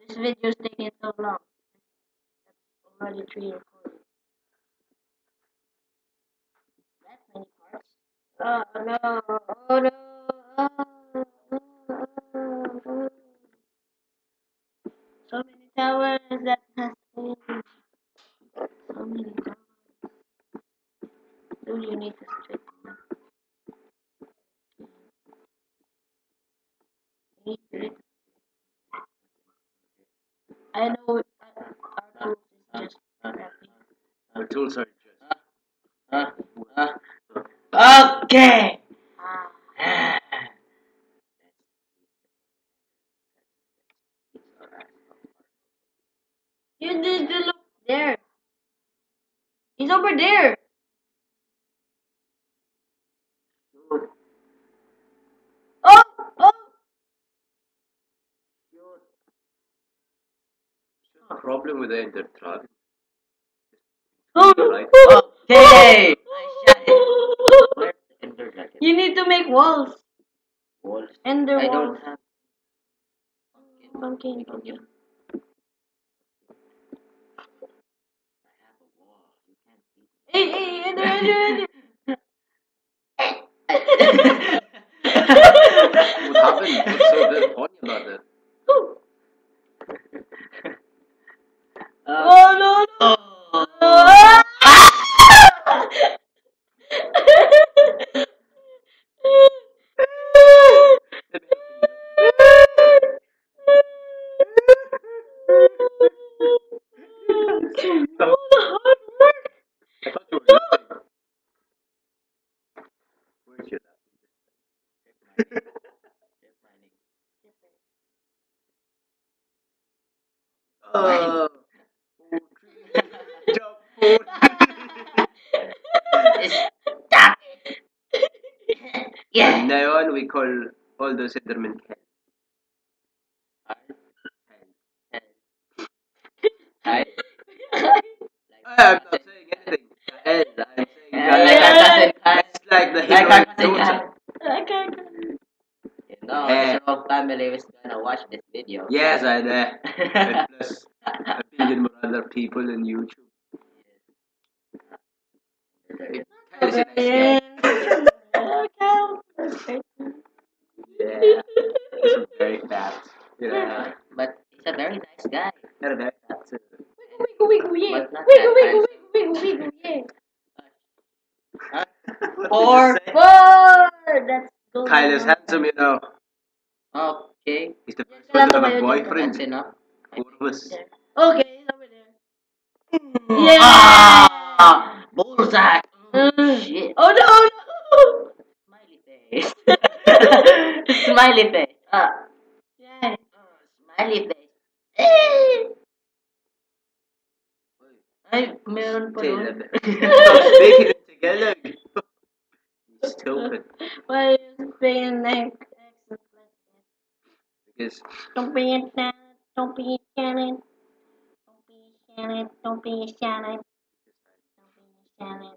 this video is taking so long. Already three recording. That many parts. Oh no! Oh no! Oh, So many towers that has failed. So many towers. Do you need to straighten up? You need to it. I know uh, our tools is just crappy. The tools are just. Huh? Huh? Okay. Ah. You need to look there. He's over there. Oh, oh. problem with the ender trap. Oh, Right. Okay. I shot it. Ender dragon? You need to make walls. Walls. Ender I walls. don't have. Pumpkin, pumpkin. I have a wall. You can't beat. Hey, hey, Ender, Ender, What happened? What's so very funny about that? Ender. Uh, Oh, no, no. oh. All the hard work. I thought you were laughing. Where's your laughing? Chip mining. Oh. Jump forward. Stop it. yeah. And now on, we call all those Endermen hell. I, I'm not saying anything. Hell, I'm saying like our cousin Kat. It's like the Like our heroic cousin notes. Kat. I can't. You know, Eh. the whole family was gonna watch this video. Yes, I know. Plus a billion more other people on YouTube. Kyle is a nice guy. Yeah, he's very fat. Yeah, but he's a very nice guy. they're very fat too. Wiggle, wiggle, not Wiggle, wiggle, wiggle, wiggle, wiggle, yeah. Four. Four! That's good. Kyle is handsome, you know. Okay. He's the first one to have a That's boyfriend. enough. Four of us. Okay, he's over there. Yeah! Ah, bullseye. Mm. Shit. Oh no, no! Smiley face. Smiley face. Ah. Yeah. Smiley face. Ay, meron pa Taylor. doon. Stop speaking in Tagalog. You Stupid. Why are you saying like accent like that? Because Don't oh, be a Shannon. Don't be a Shannon. Don't be a Shannon. Don't be a Shannon. Don't be a Shannon.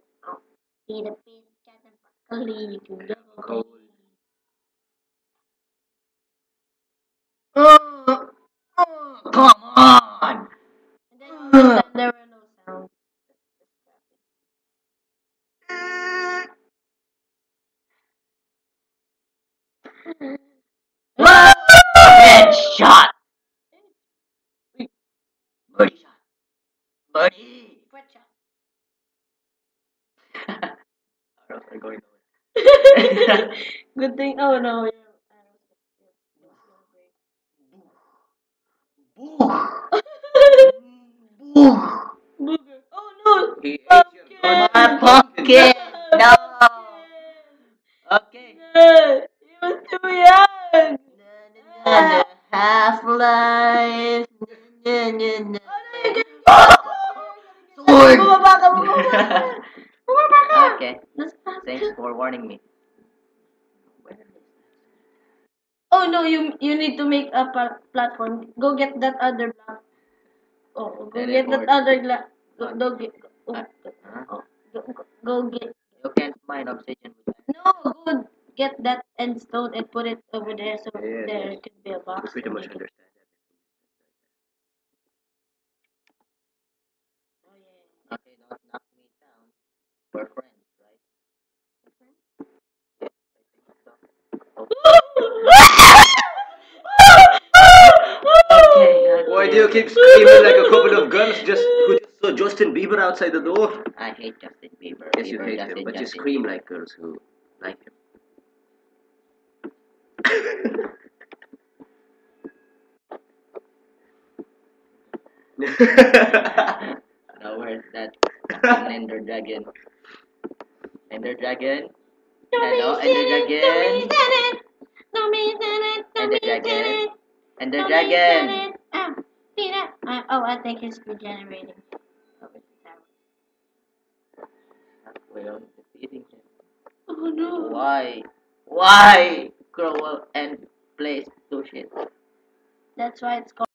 Be the best Shannon broccoli you can go. Cold. Oh, oh, come on. And then all of a sudden there were no sounds. Whoa! Headshot. Birdie shot. Birdie. What shot? Arrows are going nowhere. Good thing. Oh no, your arrows Boo. gonna Boo. break. Booger. Oh no! your My pumpkin. Oh. Sword. Okay. Thanks for warning me. Oh no, you you need to make a platform. Go get that other block. Oh, go get that other block. Go, go get. Go, go, go, go get. You can't mine obsidian. No, go get that end stone and put it over there so Yeah, there yes. could be a box. much understand We're friends, right? Yes, I think so. Okay, okay. Why do you keep screaming like a couple of girls just who just saw Justin Bieber outside the door? I hate Justin Bieber. Yes, you Bieber, hate Justin, him, but you Justin. scream like girls who like him. where's Ender Dragon? Ender Dragon? Hello, Ender Dragon? Ender Dragon? Ender Dragon? Oh, oh, I think it's regenerating. We're defeating him. Oh no. Why? Why? Grow up and play stupid shit. That's why it's called.